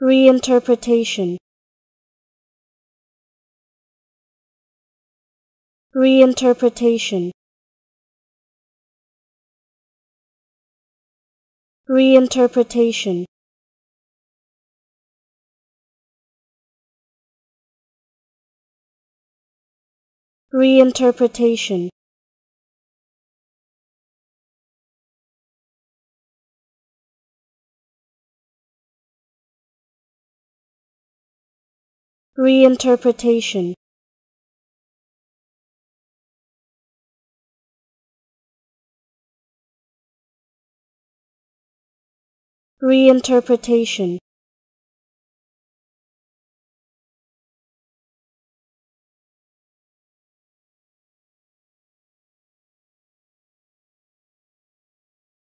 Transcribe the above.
reinterpretation reinterpretation reinterpretation reinterpretation reinterpretation. Reinterpretation